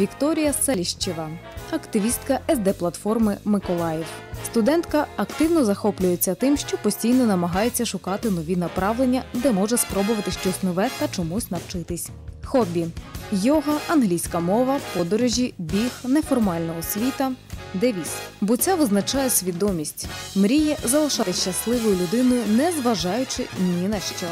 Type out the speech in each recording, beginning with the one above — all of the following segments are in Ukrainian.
Вікторія Саліщева, активістка СД платформи Миколаїв. Студентка активно захоплюється тим, що постійно намагається шукати нові направлення, де може спробувати щось нове та чомусь навчитись. Хобі йога, англійська мова, подорожі, біг, неформальна освіта, девіз. Буця визначає свідомість, мріє залишати щасливою людиною, не зважаючи ні на що.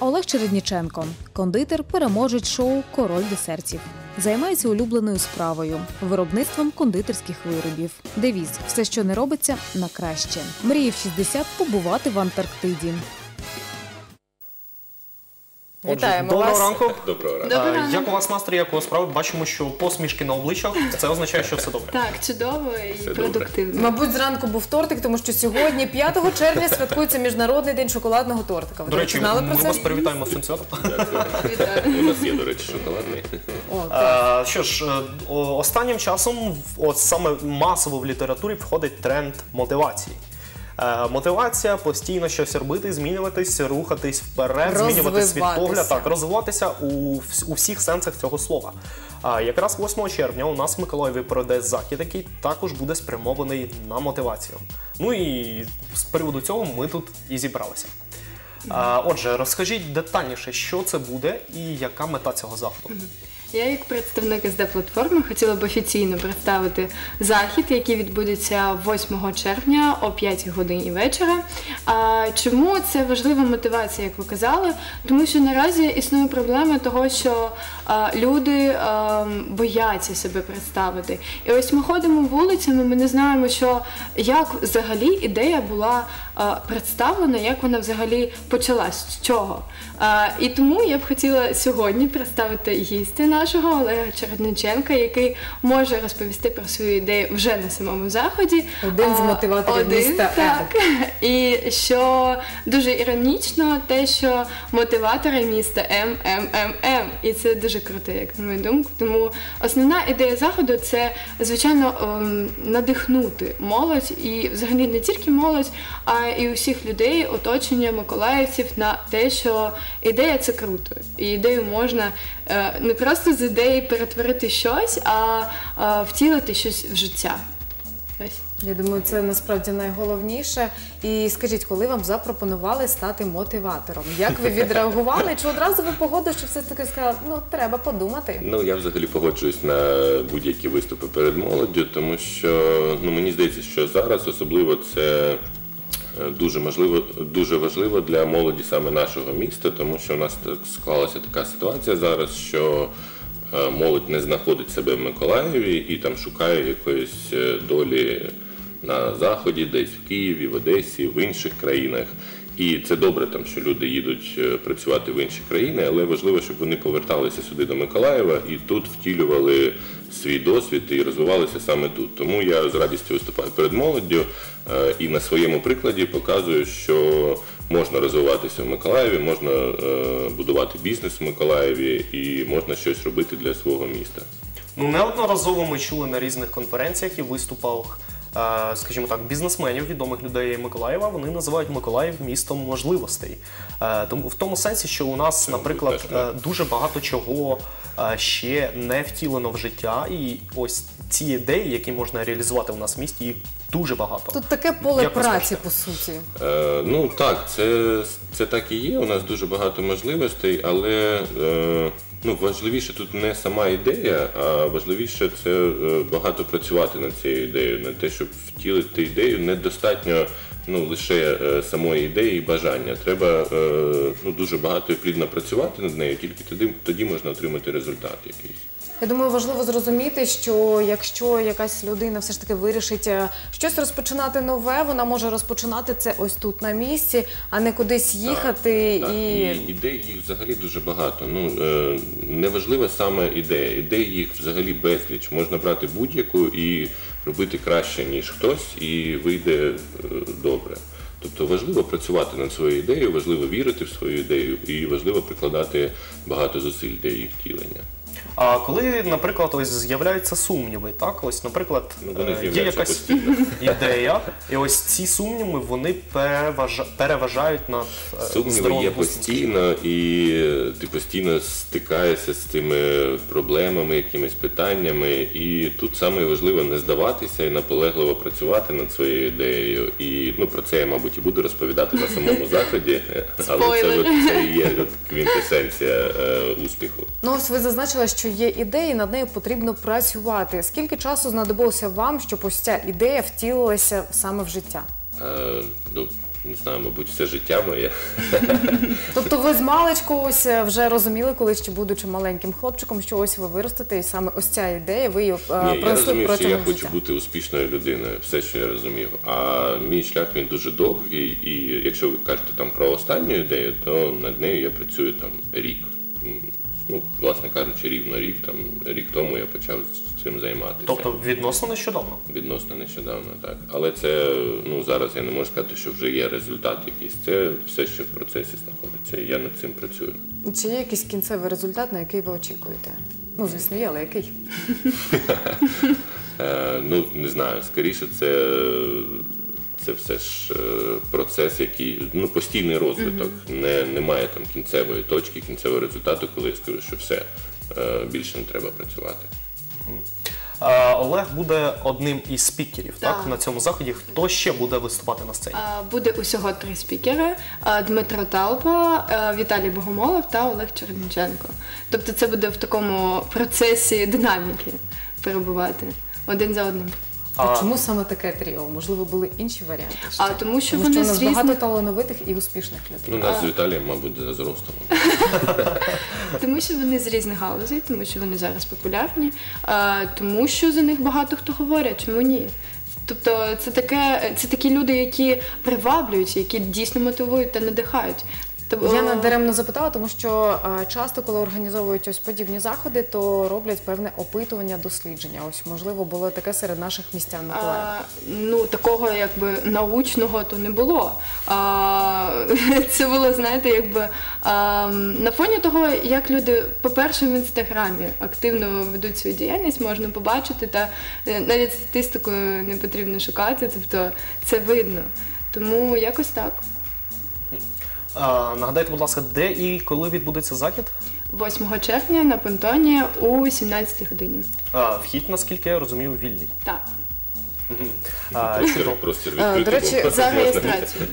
Олег Чередніченко, кондитер, переможець шоу Король десертів. Займається улюбленою справою виробництвом кондитерських виробів. Девіз все, що не робиться, на краще. Мріє в 60 побувати в Антарктиді. Отже, Вітаємо доброго вас. ранку. Доброго ранку. Е, Доброго ранку. Як у вас настрій, як у вас справи? Бачимо, що посмішки на обличчях. Це означає, що все добре. Так, чудово і Все добре. продуктивно. Мабуть, зранку був тортик, тому що сьогодні, 5 червня, святкується міжнародний день шоколадного тортика. Ви До речі, знали ми про вас це? привітаємо з цим святом. Вітаю. У нас є, до речі, шоколадний. О, так. Е, Що ж, е, о- останнім часом в- от саме масово в літературі входить тренд мотивації. Е, Мотивація постійно щось робити, змінюватись, рухатись вперед, змінювати світогляд, так, розвиватися у, у всіх сенсах цього слова. А якраз 8 червня у нас в Миколаєві пройде захід, який також буде спрямований на мотивацію. Ну і з приводу цього ми тут і зібралися. А, Отже, розкажіть детальніше, що це буде і яка мета цього заходу. Я, як представник СД платформи, хотіла б офіційно представити захід, який відбудеться 8 червня о 5 годині вечора. А чому це важлива мотивація, як ви казали? Тому що наразі існує проблема того, що люди бояться себе представити. І ось ми ходимо вулицями, ми не знаємо, що як взагалі ідея була представлена, як вона взагалі почалась, з чого. І тому я б хотіла сьогодні представити гістя нашого Олега Чередниченка, який може розповісти про свою ідею вже на самому заході. Один з мотиваторів один, міста Так. І що дуже іронічно, те, що мотиватори міста МММ. І це дуже круто, як на мою думку. Тому основна ідея заходу це, звичайно, надихнути молодь і взагалі не тільки молодь, а і усіх людей, оточення миколаївців на те, що ідея це круто. І ідею можна не просто з ідеї перетворити щось, а е, втілити щось в життя. Ось. Я думаю, це насправді найголовніше. І скажіть, коли вам запропонували стати мотиватором? Як ви відреагували? Чи одразу ви погодили, що все таки сказали, ну треба подумати? Ну я взагалі погоджуюсь на будь-які виступи перед молоддю, тому що ну мені здається, що зараз особливо це е, дуже можливо, дуже важливо для молоді саме нашого міста, тому що у нас так склалася така ситуація зараз, що е, молодь не знаходить себе в Миколаєві і там шукає якоїсь е, долі на заході, десь в Києві, в Одесі, в інших країнах. І це добре, там, що люди їдуть е, працювати в інші країни, але важливо, щоб вони поверталися сюди до Миколаєва і тут втілювали свій досвід і розвивалися саме тут. Тому я з радістю виступаю перед молоддю е, і на своєму прикладі показую, що можна розвиватися в Миколаєві, можна е, будувати бізнес в Миколаєві і можна щось робити для свого міста. Ну, неодноразово ми чули на різних конференціях і виступах, скажімо так, бізнесменів, відомих людей Миколаєва. Вони називають Миколаїв містом можливостей. Тому в тому сенсі, що у нас, наприклад, е, дуже багато чого е, ще не втілено в життя, і ось ці ідеї, які можна реалізувати у нас в місті, їх дуже багато. Тут таке поле Як праці, по суті. Е, ну так, це, це так і є. У нас дуже багато можливостей, але е, ну, важливіше тут не сама ідея, а важливіше це е, багато працювати над цією ідеєю. На те, щоб втілити ідею, недостатньо ну, лише е, самої ідеї і бажання. Треба е, ну, дуже багато і плідно працювати над нею, тільки тоді, тоді можна отримати результат якийсь. Я думаю, важливо зрозуміти, що якщо якась людина все ж таки вирішить е, щось розпочинати нове, вона може розпочинати це ось тут на місці, а не кудись їхати Так, і. і ідей їх взагалі дуже багато. Ну е, неважлива саме ідея. Ідей їх взагалі безліч. Можна брати будь-яку і робити краще, ніж хтось, і вийде е, добре. Тобто важливо працювати над своєю ідеєю, важливо вірити в свою ідею і важливо прикладати багато зусиль для її втілення. А коли, наприклад, ось з'являються сумніви, так, ось, наприклад, Ну, вони е, є з'являються якась постійно. ідея, і ось ці сумніви вони переважа- переважають над е, Сумніви здоровим є глуздом. постійно, і е, ти постійно стикаєшся з цими проблемами, якимись питаннями. І тут саме важливо не здаватися і наполегливо працювати над своєю ідеєю. І ну про це я, мабуть, і буду розповідати на самому заході, але це, Спойлер. от, це і є от квінтесенція е, успіху. Ну, ось ви зазначили, що є ідеї, над нею потрібно працювати. Скільки часу знадобилося вам, щоб ось ця ідея втілилася саме в життя? Е, ну, не знаю, мабуть, все життя моє. Тобто ви з маличку ось е, вже розуміли, коли ще будучи маленьким хлопчиком, що ось ви виростете, і саме ось ця ідея, ви її е, Ні, я розумів, що я хочу бути успішною людиною, все, що я розумів. А мій шлях він дуже довгий, і якщо ви кажете там про останню ідею, то над нею я працюю там рік. Ну, власне кажучи, рівно рік, там рік тому я почав цим займатися. Тобто відносно нещодавно. Відносно нещодавно, так. Але це ну зараз я не можу сказати, що вже є результат якийсь. Це все, що в процесі знаходиться, і я над цим працюю. Чи є якийсь кінцевий результат, на який ви очікуєте? Ну, звісно, є, але який? Е, ну, не знаю, скоріше це, це все ж е, процес, який ну, постійний розвиток. Не, немає там кінцевої точки, кінцевого результату, коли я скажу, що все, е, більше не треба працювати. Е, Олег буде одним із спікерів так. Так. на цьому заході. Хто ще буде виступати на сцені? Буде усього три спікери: Дмитро Талпа, Віталій Богомолов та Олег Черниченко. Тобто це буде в такому процесі динаміки перебувати один за одним. А, А- чому саме таке тріо? Можливо, були інші варіанти? ще? А тому що Тому вони що нас багато талановитих і успішних Ну, людей. нас з Віталієм, мабуть, за зростом. Тому що вони з різних галузей, тому що вони зараз популярні, а, тому що за них багато хто говорять, чому ні. Тобто це таке, це такі люди, які приваблюють, які дійсно мотивують та надихають. Тобто, Я надаремно запитала, тому що е, часто, коли організовують ось подібні заходи, то роблять певне опитування, дослідження. Ось можливо було таке серед наших містян Миколаєва. Ну, такого якби научного то не було. А, це було, знаєте, якби а, на фоні того, як люди, по-перше, в інстаграмі активно ведуть свою діяльність, можна побачити, та е, навіть статистику не потрібно шукати, тобто це видно. Тому якось так. Нагадайте, будь ласка, де і коли відбудеться захід? 8 червня на понтоні о 17 годині. А, Вхід, наскільки я розумію, вільний. Так. До речі, За реєстрацію.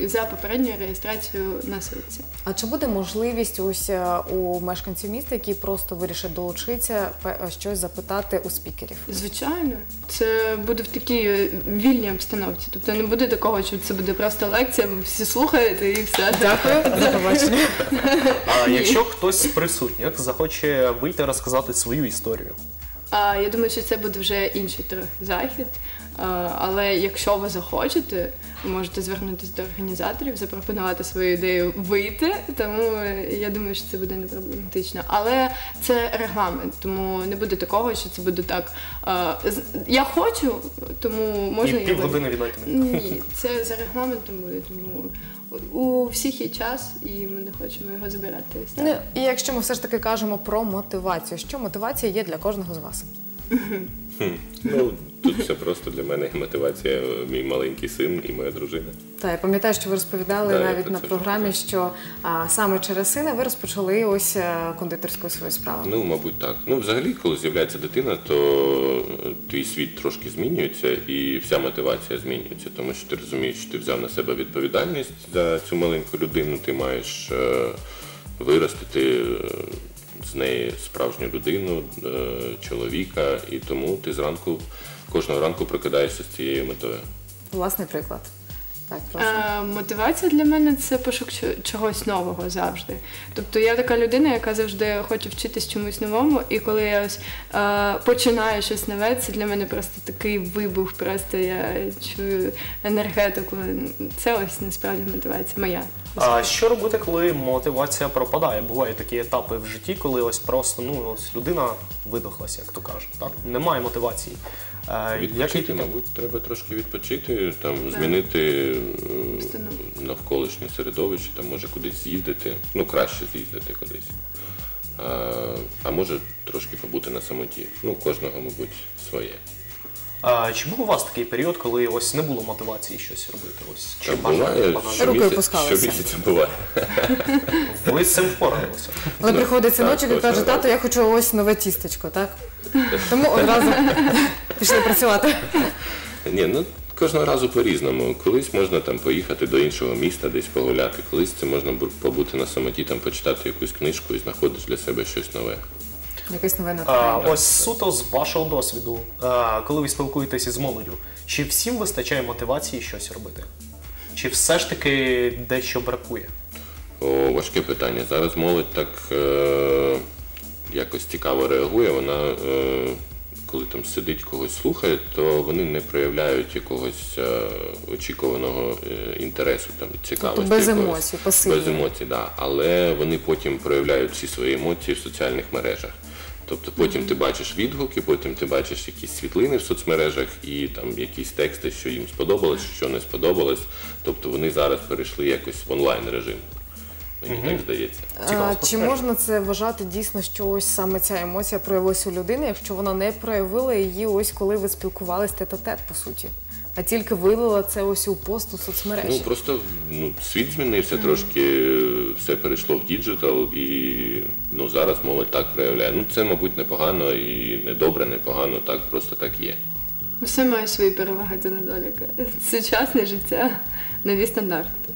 Е, За попередньою реєстрацією на сайті. А чи буде можливість ось е, у мешканців міста, які просто вирішать долучитися, е, щось запитати у спікерів? Звичайно, це буде в такій вільній обстановці. Тобто не буде такого, що це буде просто лекція, ви всі слухаєте і все. Дякую, до побачення. А якщо хтось з присутніх захоче вийти розказати свою історію, я думаю, що це буде вже інший трохи захід. А, але якщо ви захочете, ви можете звернутися до організаторів, запропонувати свою ідею вийти. Тому е, я думаю, що це буде не проблематично. Але це регламент, тому не буде такого, що це буде так. а, я хочу, тому можна і я півгодини віддайте мені. Ні, це за регламентом буде, тому у всіх є час, і ми не хочемо його забирати. Ну, і якщо ми все ж таки кажемо про мотивацію, що мотивація є для кожного з вас? Ну, тут все просто для мене мотивація мій маленький син і моя дружина. Та я пам'ятаю, що ви розповідали Да, навіть на програмі, вже що а, саме через сина ви розпочали ось е, кондитерську свою справу. Ну, мабуть, так. Ну, взагалі, коли з'являється дитина, то е, твій світ трошки змінюється і вся мотивація змінюється, тому що ти розумієш, що ти взяв на себе відповідальність за цю маленьку людину, ти маєш е, виростити з неї справжню людину, е, чоловіка, і тому ти зранку кожного ранку прокидаєшся з цією метою. Власний приклад. Так, прошу. Е, Мотивація для мене це пошук чогось нового завжди. Тобто я така людина, яка завжди хоче вчитись чомусь новому, і коли я ось е, починаю щось нове, це для мене просто такий вибух. Просто я чую енергетику. Це ось насправді мотивація моя. А що робити, коли мотивація пропадає? Бувають такі етапи в житті, коли ось просто ну ось людина видохлася, як то кажуть. Так немає мотивації. Е, Який Відпочити, мабуть, треба трошки відпочити, там змінити е, навколишнє середовище, там може кудись з'їздити. Ну, краще з'їздити кудись. а, а може трошки побути на самоті. Ну, кожного, мабуть, своє. А, чи був у вас такий період, коли ось не було мотивації щось робити? Ось чи бажання буває, банально? Рукою щомісяця, пускалися. щомісяця буває. Ви з цим впоралися? Але Ну, приходить так, синочок і точно, каже, так. тато, я хочу ось нове тістечко, так? Тому одразу пішли працювати. Ні, ну кожного разу по-різному. Колись можна там поїхати до іншого міста, десь погуляти. Колись це можна бу- побути на самоті, там почитати якусь книжку і знаходиш для себе щось нове. Якесь нове А, натхнення. ось суто з вашого досвіду, а, коли ви спілкуєтеся з молоддю, чи всім вистачає мотивації щось робити? Чи все ж таки дещо бракує? О, важке питання. Зараз молодь так е- якось цікаво реагує. Вона, е- коли там сидить когось слухає, то вони не проявляють якогось е- очікуваного е- інтересу, там, цікавості. Тобто без якогось. емоцій, пасивні. Без емоцій, да. Але вони потім проявляють всі свої емоції в соціальних мережах. Тобто потім ти бачиш відгуки, потім ти бачиш якісь світлини в соцмережах і там якісь тексти, що їм сподобалось, що не сподобалось. Тобто вони зараз перейшли якось в онлайн режим. Мені так здається. А, Чи можна це вважати дійсно, що ось саме ця емоція проявилася у людини, якщо вона не проявила її ось коли ви спілкувались тет-а-тет, по суті, а тільки вилила це ось у пост у соцмережі? Ну просто ну, світ змінився трошки, все перейшло в діджитал, і ну зараз молодь так проявляє. Ну це, мабуть, непогано і не добре, непогано, так просто так є. Все має свої переваги та недоліки. Сучасне життя, нові стандарти.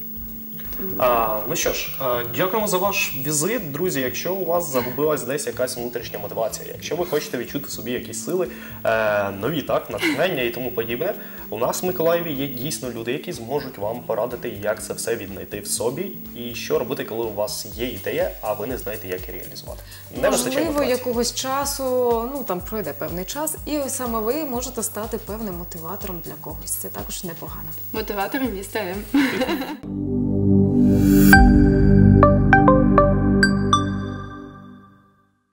А, ну що ж, а, дякуємо за ваш візит, друзі. Якщо у вас загубилась десь якась внутрішня мотивація, якщо ви хочете відчути собі якісь сили, е, нові так, натхнення і тому подібне, у нас в Миколаєві є дійсно люди, які зможуть вам порадити, як це все віднайти в собі, і що робити, коли у вас є ідея, а ви не знаєте, як її реалізувати. Не Можливо, якогось часу, ну там пройде певний час, і саме ви можете стати певним мотиватором для когось. Це також непогано. Мотиватором є СТМ.